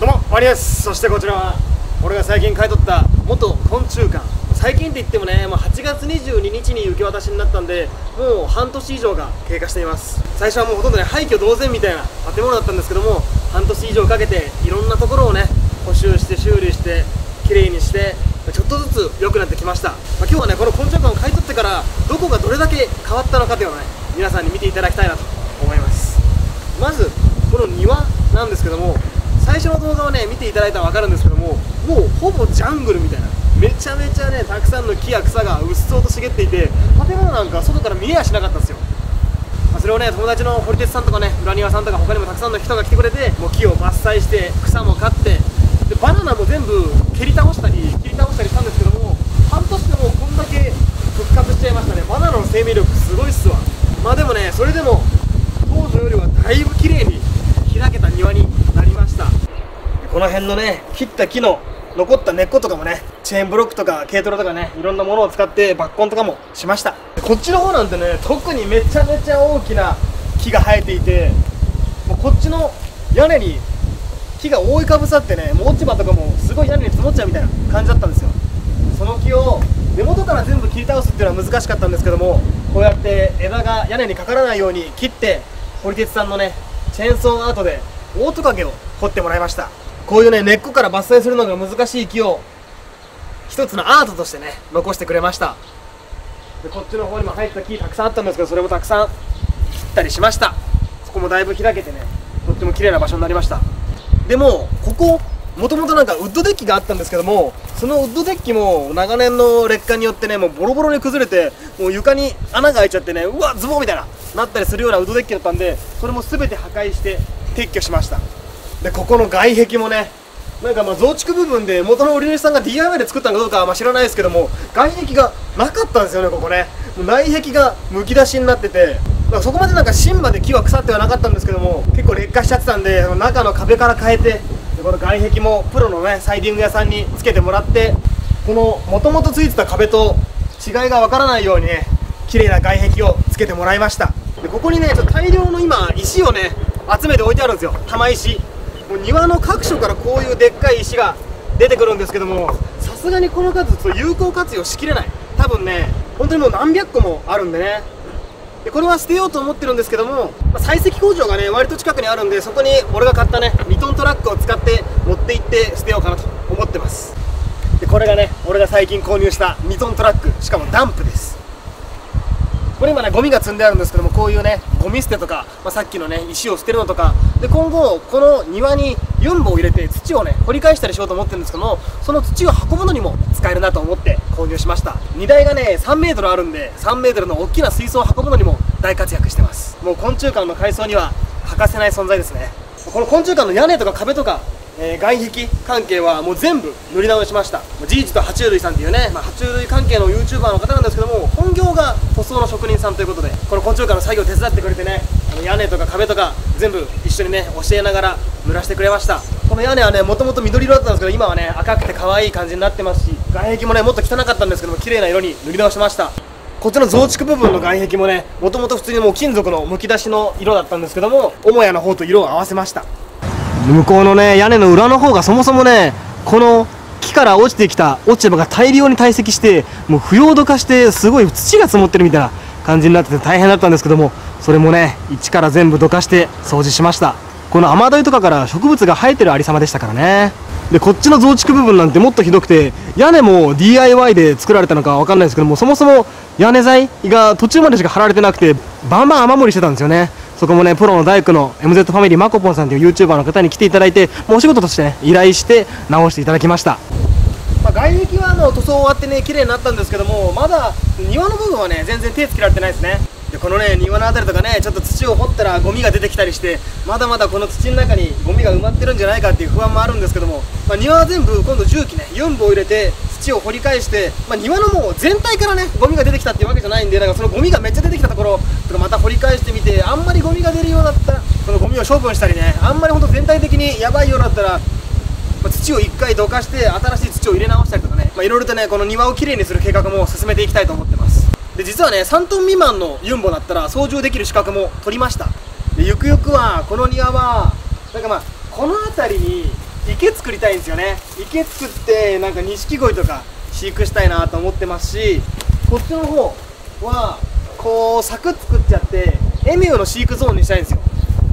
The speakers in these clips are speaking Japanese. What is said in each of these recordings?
どうもマリですそしてこちらは俺が最近買い取った元昆虫館。最近って言ってもね、まあ、8月22日に受け渡しになったんでもう半年以上が経過しています。最初はもうほとんどね廃墟同然みたいな建物だったんですけども半年以上かけていろんなところをね補修して修理して綺麗にしてちょっとずつ良くなってきました、まあ、今日はねこの昆虫館を買い取ってからどこがどれだけ変わったのかというのをね皆さんに見ていただきたいなと思います。まずこの庭なんですけども最初の動画をね見ていただいたら分かるんですけどももうほぼジャングルみたいな。めちゃめちゃねたくさんの木や草がうっそうと茂っていて建物なんか外から見えやしなかったんですよ。まあそれをね友達の堀鉄さんとかね裏庭さんとか他にもたくさんの人が来てくれてもう木を伐採して草も刈ってでバナナも全部蹴り倒したり切り倒したりしたんですけども半年でもこんだけ復活しちゃいましたね。バナナの生命力すごいっすわ。まあでもねそれでも当初よりはだいぶ綺麗に開けた庭にこの辺のね切った木の残った根っことかもねチェーンブロックとか軽トラとかねいろんなものを使って抜根とかもしました。こっちの方なんてね特にめちゃめちゃ大きな木が生えていてもうこっちの屋根に木が覆いかぶさってねもう落ち葉とかもすごい屋根に積もっちゃうみたいな感じだったんですよ。その木を根元から全部切り倒すっていうのは難しかったんですけどもこうやって枝が屋根にかからないように切って堀鉄さんのねチェーンソーアートでオオトカゲを掘ってもらいました。こういうね根っこから伐採するのが難しい木を一つのアートとしてね残してくれました。でこっちの方にも入った木たくさんあったんですけどそれもたくさん切ったりしました。そこもだいぶ開けてねとっても綺麗な場所になりました。でもここもともとなんかウッドデッキがあったんですけどもそのウッドデッキも長年の劣化によってねもうボロボロに崩れてもう床に穴が開いちゃってねうわズボンみたいななったりするようなウッドデッキだったんでそれも全て破壊して撤去しました。でここの外壁もねなんかまあ増築部分で元の売り主さんが DIY で作ったのかどうかはま知らないですけども外壁がなかったんですよねここね。もう内壁がむき出しになってて。まあそこまでなんか芯まで木は腐ってはなかったんですけども結構劣化しちゃってたんで中の壁から変えてでこの外壁もプロのねサイディング屋さんにつけてもらってこのもともとついてた壁と違いがわからないようにね綺麗な外壁をつけてもらいました。でここにねちょっと大量の今石をね集めて置いてあるんですよ。玉石。もう庭の各所からこういうでっかい石が出てくるんですけどもさすがにこの数と有効活用しきれない。多分ね本当にもう何百個もあるんでね。でこれは捨てようと思ってるんですけども、まあ、採石工場がね割と近くにあるんでそこに俺が買ったね2トントラックを使って持って行って捨てようかなと思ってます。でこれがね俺が最近購入した2トントラックしかもダンプです。これ今ねゴミが積んであるんですけどもこういうねゴミ捨てとか、まあ、さっきのね石を捨てるのとか。で今後この庭にユンボを入れて土をね掘り返したりしようと思ってるんですけどもその土を運ぶのにも使えるなと思って購入しました。荷台がね3メートルあるんで3メートルの大きな水槽を運ぶのにも大活躍してます。もう昆虫館の改装には欠かせない存在ですね。この昆虫館の屋根とか壁とかえー、外壁関係はもう全部塗り直しました。じいじと爬虫類さんっていうね、まあ、爬虫類関係の YouTuber の方なんですけども本業が塗装の職人さんということでこの昆虫館の作業を手伝ってくれてねあの屋根とか壁とか全部一緒にね教えながら塗らせてくれました。この屋根はねもともと緑色だったんですけど今はね赤くて可愛い感じになってますし外壁もねもっと汚かったんですけども綺麗な色に塗り直しましたこっちの増築部分の外壁もねもともと普通にもう金属のむき出しの色だったんですけども母屋の方と色を合わせました。向こうのね屋根の裏の方がそもそもねこの木から落ちてきた落ち葉が大量に堆積してもう腐葉土化してすごい土が積もってるみたいな感じになってて大変だったんですけどもそれもね一から全部どかして掃除しました。この雨どいとかから植物が生えてるありさまでしたからね。でこっちの増築部分なんてもっとひどくて屋根も DIY で作られたのかわかんないですけどもそもそも屋根材が途中までしか張られてなくてバンバン雨漏りしてたんですよね。そこもねプロの大工の MZ ファミリーマコポンさんという YouTuber の方に来ていただいてもうお仕事としてね依頼して直していただきました。まあ、外壁はもう塗装終わってね綺麗になったんですけどもまだ庭の部分はね全然手つけられてないですね。でこのね庭の辺りとかねちょっと土を掘ったらゴミが出てきたりしてまだまだこの土の中にゴミが埋まってるんじゃないかっていう不安もあるんですけども、まあ、庭は全部今度重機ね4本入れて土を掘り返して、まあ、庭のもう全体からねゴミが出てきたっていうわけじゃないんでなんかそのゴミがめっちゃ出てきたところとかまた掘り返してみてあんまりゴミが出るようだったらそのゴミを処分したりねあんまりほんと全体的にやばいようだったらまあ、土を1回どかして新しい土を入れ直したりとかねいろいろとねこの庭をきれいにする計画も進めていきたいと思ってます。で実はね3トン未満のユンボだったら操縦できる資格も取りました。でゆくゆくはこの庭はなんかまあこの辺りに池作りたいんですよね。池作ってなんか錦鯉とか飼育したいなと思ってますしこっちの方はこう柵作っちゃってエミューの飼育ゾーンにしたいんですよ。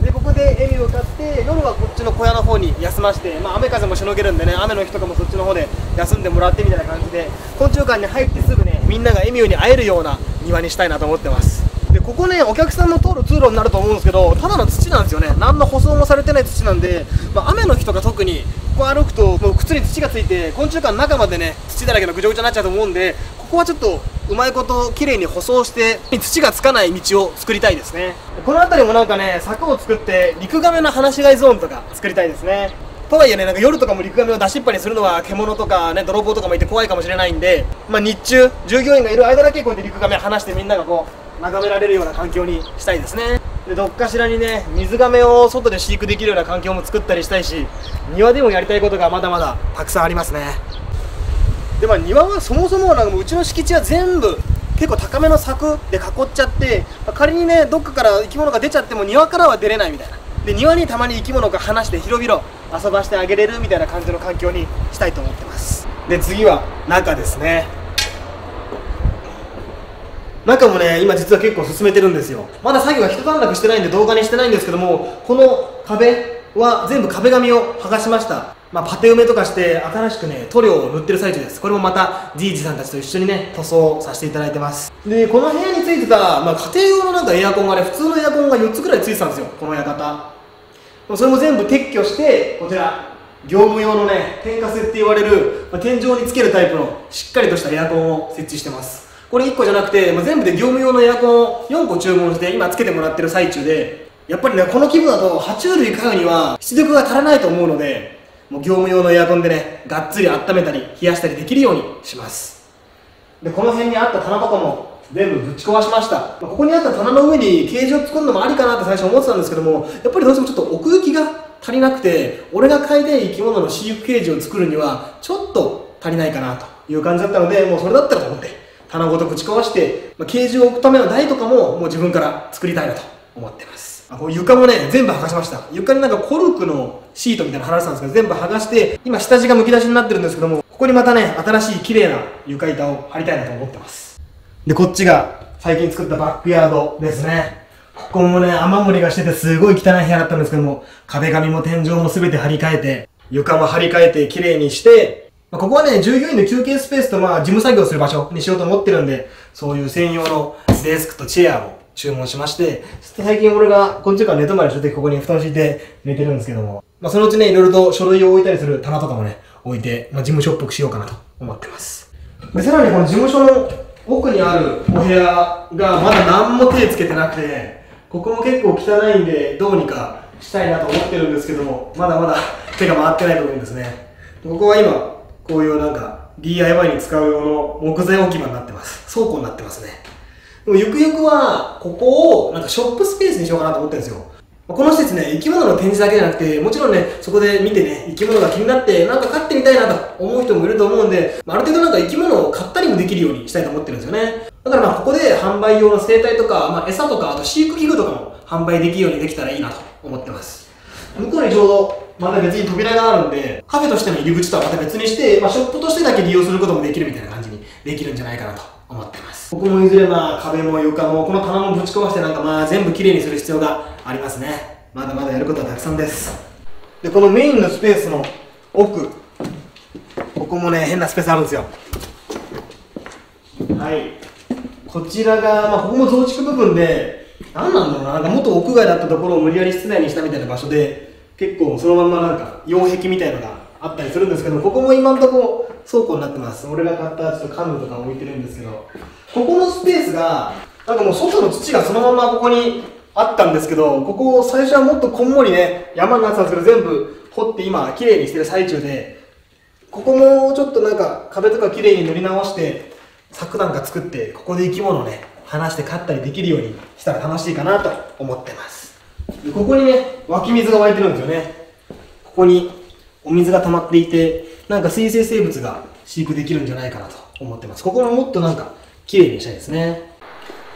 でここでエミューを飼って夜はこっちの小屋の方に休まして、まあ、雨風もしのげるんでね雨の日とかもそっちの方で休んでもらってみたいな感じで昆虫館に入ってすぐみんながエミューに会えるような庭にしたいなと思ってます。でここねお客さんの通る通路になると思うんですけどただの土なんですよね。何の舗装もされてない土なんで、まあ、雨の日とか特にここ歩くともう靴に土がついて昆虫館の中までね土だらけのぐちゃぐちゃになっちゃうと思うんでここはちょっとうまいこと綺麗に舗装して土がつかない道を作りたいですね。この辺りもなんかね柵を作って陸亀の放し飼いゾーンとか作りたいですね。とはいえねなんか夜とかも陸亀を出しっぱにするのは獣とかね泥棒とかもいて怖いかもしれないんで、まあ、日中従業員がいる間だけこうやって陸亀を離してみんながこう眺められるような環境にしたいですね。でどっかしらにね水亀を外で飼育できるような環境も作ったりしたいし庭でもやりたいことがまだまだたくさんありますね。でまあ庭はそもそもなんかもううちの敷地は全部結構高めの柵で囲っちゃって、まあ仮にねどっかから生き物が出ちゃっても庭からは出れないみたいな。で庭にたまに生き物が放して広々遊ばしてあげれるみたいな感じの環境にしたいと思ってます。で次は中ですね。中もね今実は結構進めてるんですよ。まだ作業が一段落してないんで動画にしてないんですけどもこの壁は全部壁紙を剥がしました。まあ、パテ埋めとかして新しくね塗料を塗ってる最中です。これもまたじいじさんたちと一緒にね塗装させていただいてます。でこの部屋についてた、まあ、家庭用のなんかエアコンがね普通のエアコンが4つぐらいついてたんですよ。この館。それも全部撤去してこちら業務用のね天かせって言われる、まあ、天井につけるタイプのしっかりとしたエアコンを設置してます。これ1個じゃなくて、まあ、全部で業務用のエアコンを4個注文して今つけてもらってる最中でやっぱりねこの規模だと爬虫類飼うには出力が足らないと思うのでもう業務用のエアコンでねがっつり温めたり冷やしたりできるようにします。でこの辺にあった棚とかも全部ぶち壊しました、まあここにあった棚の上にケージを作るのもありかなって最初思ってたんですけどもやっぱりどうしてもちょっと奥行きが足りなくて俺が飼いたい生き物の飼育ケージを作るにはちょっと足りないかなという感じだったのでもうそれだったらと思って棚ごとぶち壊して、まあケージを置くための台とかももう自分から作りたいなと思ってます。あこう床もね全部剥がしました。床になんかコルクのシートみたいなの貼られてたんですけど全部剥がして今下地がむき出しになってるんですけどもここにまたね新しい綺麗な床板を貼りたいなと思ってます。でこっちが最近作ったバックヤードですねここもね雨漏りがしててすごい汚い部屋だったんですけども壁紙も天井も全て張り替えて床も張り替えて綺麗にしてまあここはね、従業員の休憩スペースとまあ、事務作業する場所にしようと思ってるんで、そういう専用のデスクとチェアを注文しまして、ちょっと最近俺がこっちから寝泊まりするときここに布団敷いて寝てるんですけども、まあそのうちね、いろいろと書類を置いたりする棚とかもね、置いて、まあ事務所っぽくしようかなと思ってます。で、さらにこの事務所の奥にあるお部屋がまだ何も手つけてなくて、ここも結構汚いんで、どうにかしたいなと思ってるんですけども、まだまだ手が回ってない部分ですね。ここは今、こういうなんか DIY に使う用の木材置き場になってます。倉庫になってますね。でもゆくゆくは、ここをなんかショップスペースにしようかなと思ってるんですよ。この施設ね、生き物の展示だけじゃなくて、もちろんね、そこで見てね、生き物が気になって、なんか飼ってみたいなと思う人もいると思うんで、あある程度なんか生き物を飼ったりもできるようにしたいと思ってるんですよね。だからまあここで販売用の生態とか、まあ餌とか、あと飼育器具とかも販売できるようにできたらいいなと思ってます。向こうにちょうど、また別に扉があるんで、カフェとしての入り口とはまた別にして、まあショップとしてだけ利用することもできるみたいな感じにできるんじゃないかなと思ってます。ここもいずれまあ壁も床も、この棚もぶち壊してなんかまあ全部きれいにする必要がありますね。まだまだやることはたくさんです。で、このメインのスペースの奥、ここもね、変なスペースあるんですよ。はい。こちらが、まあ、ここも増築部分で、何なんだろうな、なんか元屋外だったところを無理やり室内にしたみたいな場所で、結構そのまんまなんか、擁壁みたいのがあったりするんですけど、ここも今のとこ倉庫になってます。俺が買ったちょっとカヌーとか置いてるんですけど、ここのスペースが、なんかもう外の土がそのままここにあったんですけど、ここ最初はもっとこんもりね、山になってたんですけど、全部掘って今、綺麗にしてる最中で、ここもちょっとなんか壁とか綺麗に塗り直して、柵なんか作って、ここで生き物をね、離して飼ったりできるようにしたら楽しいかなと思ってます。ここにね、湧き水が湧いてるんですよね。ここにお水が溜まっていて、なんか水生生物が飼育できるんじゃないかなと思ってます。ここももっとなんか綺麗にしたいですね。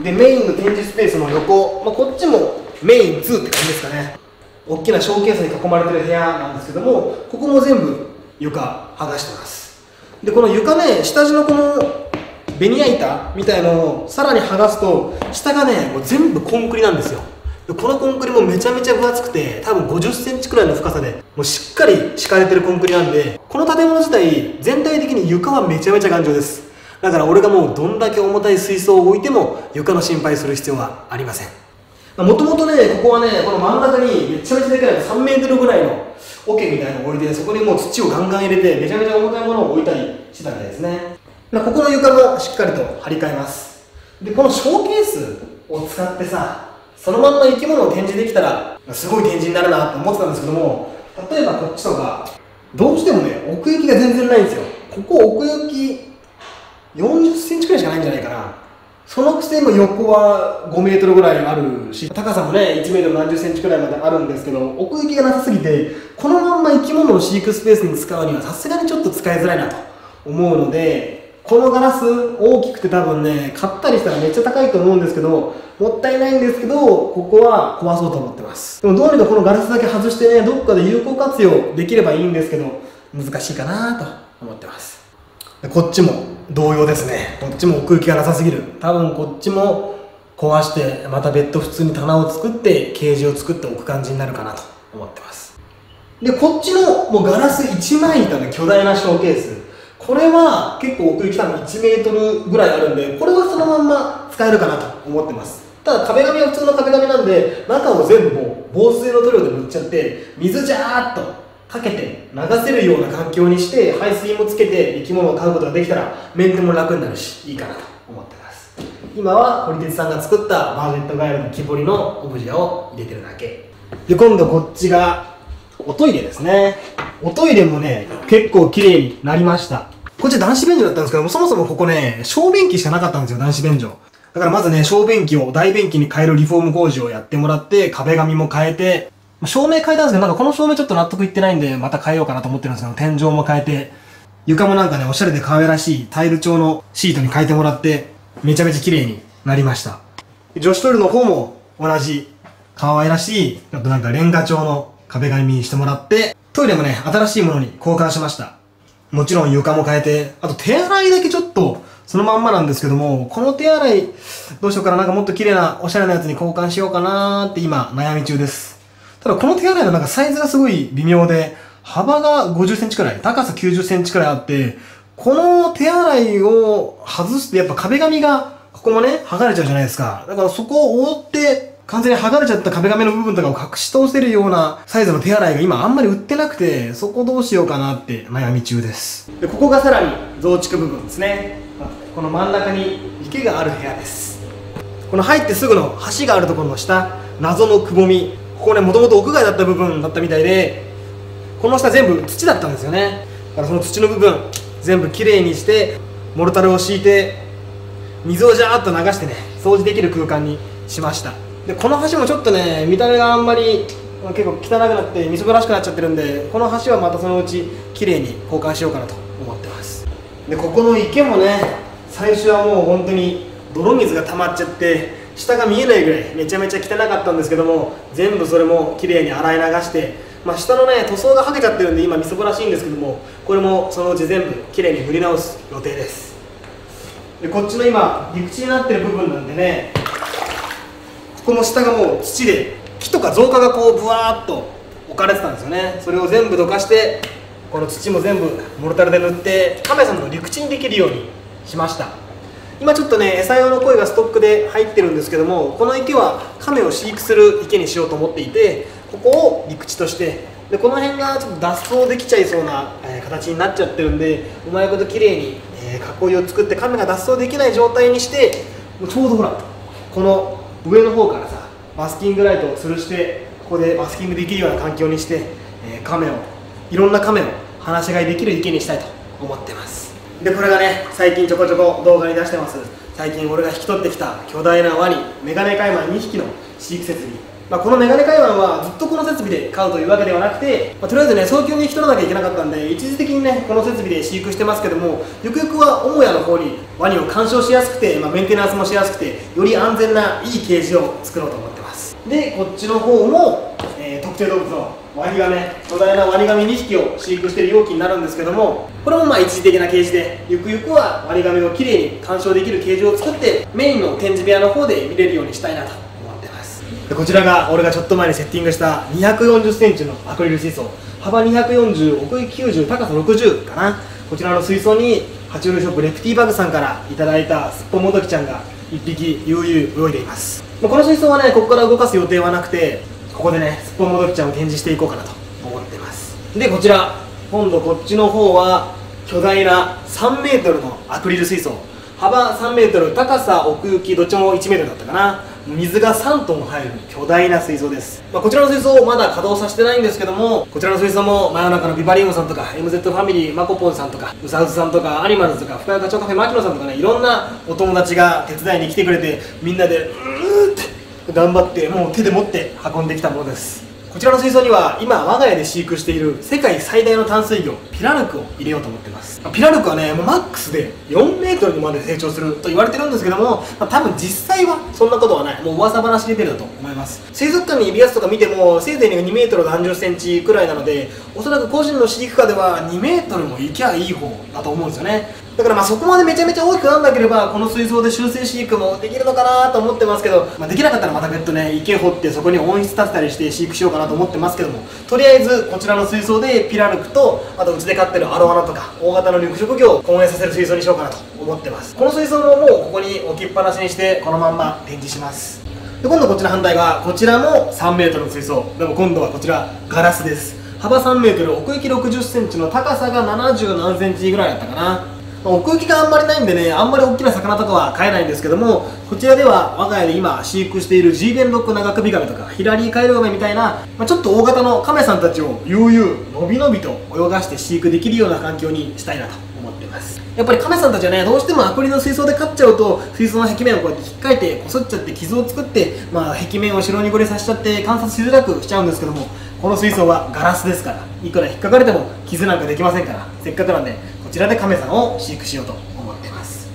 で、メインの展示スペースの横、まあ、こっちもメイン2って感じですかね。大きなショーケースに囲まれてる部屋なんですけどもここも全部床剥がしてますでこの床ね下地のこのベニヤ板みたいのをさらに剥がすと下がねもう全部コンクリなんですよこのコンクリもめちゃめちゃ分厚くて多分5 0センチくらいの深さでもうしっかり敷かれてるコンクリなんでこの建物自体全体的に床はめちゃめちゃ頑丈です。だから俺がもうどんだけ重たい水槽を置いても床の心配する必要はありません。もともとねここはねこの真ん中にめちゃめちゃでかい3メートルぐらいの桶みたいなのを置いてそこにもう土をガンガン入れてめちゃめちゃ重たいものを置いたりしてたみたいですね。ここの床もしっかりと張り替えます。でこのショーケースを使ってさそのまんま生き物を展示できたらすごい展示になるなって思ってたんですけども例えばこっちとかどうしてもね奥行きが全然ないんですよ。ここ奥行き40センチくらいしかないんじゃないかな。そのくせも横は5メートルぐらいあるし高さもね1メートル何十センチくらいまであるんですけど奥行きがなさすぎてこのまんま生き物を飼育スペースに使うにはさすがにちょっと使いづらいなと思うのでこのガラス大きくて多分ね買ったりしたらめっちゃ高いと思うんですけどもったいないんですけどここは壊そうと思ってます。でもどうにかこのガラスだけ外してねどっかで有効活用できればいいんですけど難しいかなと思ってます。こっちも同様ですね。こっちも奥行きがなさすぎる。多分こっちも壊してまた別途普通に棚を作ってケージを作っておく感じになるかなと思ってます。でこっちのもうガラス1枚板の巨大なショーケース。これは結構奥行き多分1メートルぐらいあるんでこれはそのまんま使えるかなと思ってます。ただ壁紙は普通の壁紙なんで中を全部もう防水の塗料で塗っちゃって水ジャーっとかけて流せるような環境にして排水もつけて生き物を飼うことができたらメンテも楽になるしいいかなと思ってます。今は堀鉄さんが作ったバージェットガイルの木彫りのオブジェを入れてるだけ。で今度こっちがおトイレですね。おトイレもね結構綺麗になりました。こっち男子便所だったんですけどもそもそもここね小便器しかなかったんですよ男子便所。だからまずね、小便器を大便器に変えるリフォーム工事をやってもらって、壁紙も変えて、照明変えたんですけど、なんかこの照明ちょっと納得いってないんで、また変えようかなと思ってるんですけど、天井も変えて、床もなんかね、おしゃれで可愛らしいタイル調のシートに変えてもらって、めちゃめちゃ綺麗になりました。女子トイレの方も同じ可愛らしい、あとなんかレンガ調の壁紙にしてもらって、トイレもね、新しいものに交換しました。もちろん床も変えて、あと手洗いだけちょっとそのまんまなんですけども、この手洗い、どうしようかな、なんかもっと綺麗な、おしゃれなやつに交換しようかなーって今、悩み中です。ただこの手洗いのなんかサイズがすごい微妙で、幅が50センチくらい、高さ90センチくらいあって、この手洗いを外すとやっぱ壁紙が、ここもね、剥がれちゃうじゃないですか。だからそこを覆って、完全に剥がれちゃった壁紙の部分とかを隠し通せるようなサイズの手洗いが今あんまり売ってなくて、そこどうしようかなって悩み中です。で、ここがさらに増築部分ですね。この真ん中に池がある部屋です。この入ってすぐの橋があるところの下、謎のくぼみ。ここね、もともと屋外だった部分だったみたいで、この下全部土だったんですよね。だからその土の部分、全部きれいにして、モルタルを敷いて、水をジャーっと流してね、掃除できる空間にしました。で、この橋もちょっとね、見た目があんまり結構汚くなってみそぼらしくなっちゃってるんでこの橋はまたそのうちきれいに交換しようかなと思ってます。でここの池もね最初はもう本当に泥水が溜まっちゃって下が見えないぐらいめちゃめちゃ汚かったんですけども全部それもきれいに洗い流して、まあ、下のね塗装がはけちゃってるんで今みそぼらしいんですけどもこれもそのうち全部きれいに塗り直す予定です。でこっちの今陸地になってる部分なんでねここも下がもう土で木とか造花がこうぶわーっと置かれてたんですよね。それを全部どかしてこの土も全部モルタルで塗ってカメさんの陸地にできるようにしました。今ちょっとね餌用の鯉がストックで入ってるんですけどもこの池は亀を飼育する池にしようと思っていてここを陸地としてでこの辺がちょっと脱走できちゃいそうな、えー、形になっちゃってるんでうまいこと綺麗に、えー、囲いを作って亀が脱走できない状態にしてちょうどほらこの上の方からさマスキングライトを吊るしてここでマスキングできるような環境にして、えー、亀をいろんな亀を放し飼いできる池にしたいと思ってます。でこれがね最近ちょこちょこ動画に出してます。最近俺が引き取ってきた巨大なワニメガネカイマン2匹の飼育設備まあ、このメガネカイマンはずっとこの設備で飼うというわけではなくて、まあ、とりあえずね早急に引き取らなきゃいけなかったんで一時的にねこの設備で飼育してますけどもゆくゆくは母屋の方にワニを鑑賞しやすくて、まあ、メンテナンスもしやすくてより安全ないいケージを作ろうと思ってます。でこっちの方も、えー、特定動物のワニガメ巨大なワニガメ2匹を飼育している容器になるんですけどもこれもまあ一時的なケージでゆくゆくはワニガメをきれいに鑑賞できるケージを作ってメインの展示部屋の方で見れるようにしたいなと。こちらが俺がちょっと前にセッティングした2 4 0センチのアクリル水槽幅240奥行き90高さ60かな。こちらの水槽に爬虫類ショップレプティバグさんからいただいたすっぽんもどきちゃんが1匹悠々泳いでいます。この水槽はねここから動かす予定はなくてここでねすっぽんもどきちゃんを展示していこうかなと思ってます。でこちら今度こっちの方は巨大な3メートルのアクリル水槽幅3メートル高さ奥行きどっちも1メートルだったかな。水が3トン入る巨大な水槽です、まあ、こちらの水槽をまだ稼働させてないんですけどもこちらの水槽も真夜中のビバリウムさんとか MZ ファミリーマコポンさんとかウサウズさんとかアニマルズとか深谷課長カフェ牧野さんとかねいろんなお友達が手伝いに来てくれてみんなでうーって頑張ってもう手で持って運んできたものです。こちらの水槽には今我が家で飼育している世界最大の淡水魚ピラルクを入れようと思ってます。ピラルクはねもうマックスで4メートルにまで成長すると言われてるんですけども、まあ、多分実際はそんなことはない。もう噂話レベルだと思います。水族館にいるやつとか見てもせいぜい2メートル何十センチくらいなのでおそらく個人の飼育下では2メートルもいきゃいい方だと思うんですよね。だからまあそこまでめちゃめちゃ大きくならなければこの水槽で修正飼育もできるのかなと思ってますけど、まあ、できなかったらまた別途ね池掘ってそこに温室立てたりして飼育しようかなと思ってますけどもとりあえずこちらの水槽でピラルクとあとうちで飼ってるアロワナとか大型の緑色魚を混泳させる水槽にしようかなと思ってます。この水槽ももうここに置きっぱなしにしてこのまんま展示します。で今度こちの反対側こちらも 3m の水槽。でも今度はこちらガラスです。幅 3m 奥行き 60cm の高さが70何センチぐらいだったかな。奥行きがあんまりないんでねあんまり大きな魚とかは飼えないんですけどもこちらでは我が家で今飼育しているジーベンロック長首ガメとかヒラリーカエルガメみたいな、まあ、ちょっと大型のカメさんたちを悠々のびのびと泳がして飼育できるような環境にしたいなと思ってます。やっぱりカメさんたちはねどうしてもアクリルの水槽で飼っちゃうと水槽の壁面をこうやって引っかいてこすっちゃって傷を作って、まあ、壁面を白濁りさせちゃって観察しづらくしちゃうんですけどもこの水槽はガラスですからいくら引っかかれても傷なんかできませんからせっかくなんでちらでカメさんを飼育しようと思ってます。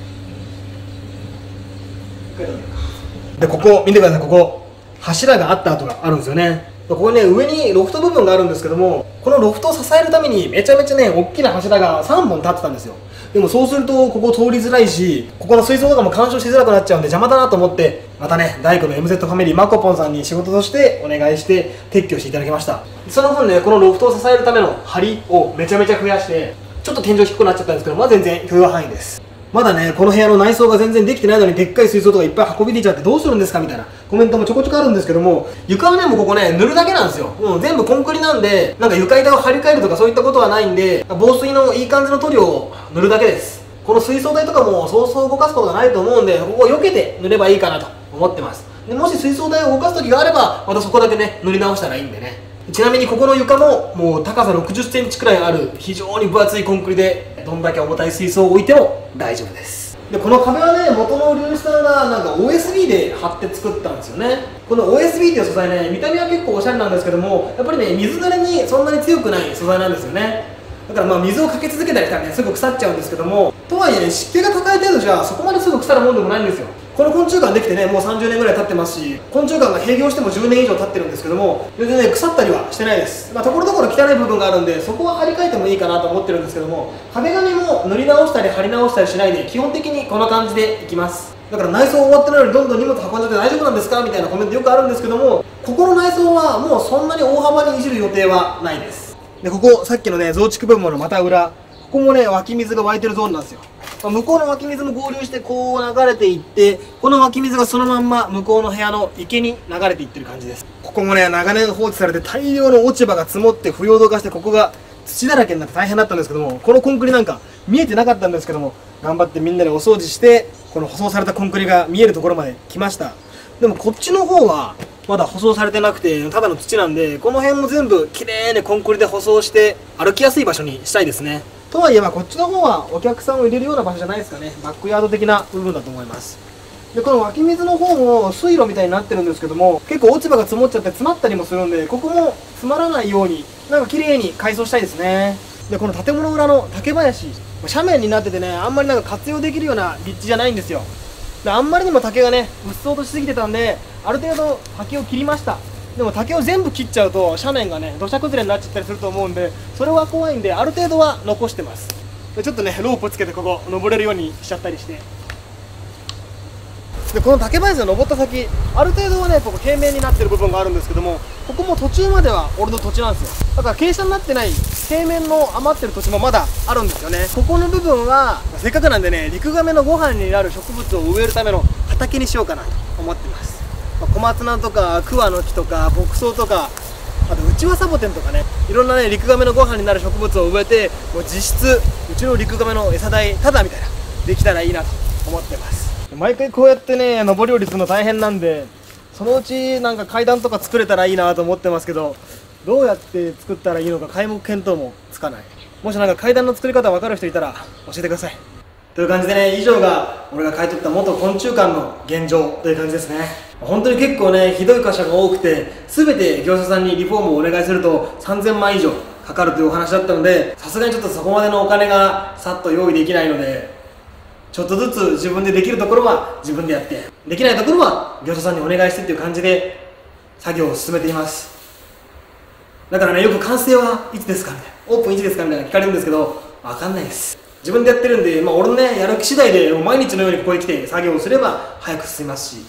でここ見てください。ここ柱があった跡があるんですよね。ここね上にロフト部分があるんですけどもこのロフトを支えるためにめちゃめちゃね大きな柱が3本立ってたんですよ。でもそうするとここ通りづらいしここの水槽とかも干渉しづらくなっちゃうんで邪魔だなと思ってまたね大工の MZ ファミリーマコポンさんに仕事としてお願いして撤去していただきました。その分ねこのロフトを支えるための梁をめちゃめちゃ増やしてちょっと天井低くなっちゃったんですけどまあ全然許容範囲ですまだね、この部屋の内装が全然できてないのに、でっかい水槽とかいっぱい運び出ちゃってどうするんですかみたいなコメントもちょこちょこあるんですけども、床はね、もうここね、塗るだけなんですよ。もう全部コンクリなんで、なんか床板を張り替えるとかそういったことはないんで、防水のいい感じの塗料を塗るだけです。この水槽台とかもそうそう動かすことがないと思うんで、ここを避けて塗ればいいかなと思ってます。でもし水槽台を動かす時があれば、またそこだけね、塗り直したらいいんでね。ちなみにここの床ももう高さ6 0センチくらいある非常に分厚いコンクリでどんだけ重たい水槽を置いても大丈夫です。でこの壁はね元の粒子さんがなんか OSB で貼って作ったんですよね。この OSB っていう素材ね見た目は結構おしゃれなんですけどもやっぱりね水濡れにそんなに強くない素材なんですよね。だからまあ水をかけ続けたりしたらねすぐ腐っちゃうんですけどもとはいえね湿気が高い程度じゃそこまですぐ腐るもんでもないんですよ。この昆虫館できてねもう30年ぐらい経ってますし昆虫館が閉業しても10年以上経ってるんですけども全然ね腐ったりはしてないです。まあところどころ汚い部分があるんでそこは張り替えてもいいかなと思ってるんですけども壁紙も塗り直したり貼り直したりしないで基本的にこの感じでいきます。だから内装終わってないのにどんどん荷物運んじゃって大丈夫なんですかみたいなコメントよくあるんですけどもここの内装はもうそんなに大幅にいじる予定はないです。でここさっきのね増築部分のまた裏ここもね湧き水が湧いてるゾーンなんですよ。向こうの湧き水も合流してこう流れていってこの湧き水がそのまんま向こうの部屋の池に流れていってる感じです。ここもね長年放置されて大量の落ち葉が積もって不要度化してここが土だらけになって大変だったんですけどもこのコンクリなんか見えてなかったんですけども頑張ってみんなでお掃除してこの舗装されたコンクリが見えるところまで来ました。でもこっちの方はまだ舗装されてなくてただの土なんでこの辺も全部きれいにコンクリで舗装して歩きやすい場所にしたいですね。とはいえばこっちの方はお客さんを入れるような場所じゃないですかね。バックヤード的な部分だと思います。でこの湧き水の方も水路みたいになってるんですけども結構落ち葉が積もっちゃって詰まったりもするんでここも詰まらないようになんか綺麗に改装したいですね。でこの建物裏の竹林斜面になっててねあんまりなんか活用できるような立地じゃないんですよ。であんまりにも竹がねうっそうとしすぎてたんである程度竹を切りました。でも竹を全部切っちゃうと斜面がね土砂崩れになっちゃったりすると思うんでそれは怖いんである程度は残してます。でちょっとねロープつけてここ登れるようにしちゃったりして。でこの竹林を登った先ある程度はねここ平面になってる部分があるんですけどもここも途中までは俺の土地なんですよ。だから傾斜になってない平面の余ってる土地もまだあるんですよね。ここの部分はせっかくなんでねリクガメのご飯になる植物を植えるための畑にしようかなと思ってます、小松菜とか桑の木とか牧草とかあとうちわサボテンとかねいろんなねリクガメのご飯になる植物を植えてもう実質うちのリクガメの餌代ただみたいなできたらいいなと思ってます。毎回こうやってね上り下りするの大変なんでそのうちなんか階段とか作れたらいいなと思ってますけどどうやって作ったらいいのか皆目見当もつかない。もしなんか階段の作り方分かる人いたら教えてください。という感じでね以上が俺が買い取った元昆虫館の現状という感じですね。本当に結構ねひどい箇所が多くて全て業者さんにリフォームをお願いすると3000万以上かかるというお話だったのでさすがにちょっとそこまでのお金がさっと用意できないのでちょっとずつ自分でできるところは自分でやってできないところは業者さんにお願いしてっていう感じで作業を進めています。だからねよく完成はいつですかみたいなオープンいつですかみたいな聞かれるんですけどわかんないです。自分でやってるんで、まあ、俺のねやる気次第でもう毎日のようにここへ来て作業をすれば早く進みますし。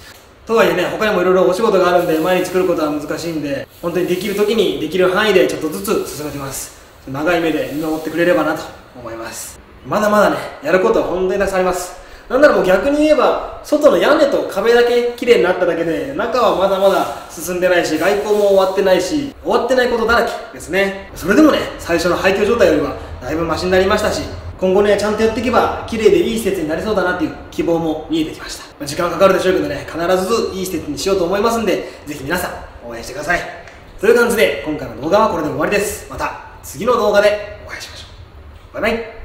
とはいえね他にもいろいろお仕事があるんで毎日来ることは難しいんで本当にできる時にできる範囲でちょっとずつ進めてます。長い目で見守ってくれればなと思います。まだまだねやることは本当にたくさんあります。なんならもう逆に言えば外の屋根と壁だけ綺麗になっただけで中はまだまだ進んでないし外交も終わってないし終わってないことだらけですね。それでもね最初の廃墟状態よりはだいぶマシになりましたし今後ねちゃんとやっていけば綺麗でいい施設になりそうだなっていう希望も見えてきました。まあ時間かかるでしょうけどね必ずいい施設にしようと思いますんでぜひ皆さん応援してください。という感じで今回の動画はこれで終わりです。また次の動画でお会いしましょう。バイバイ。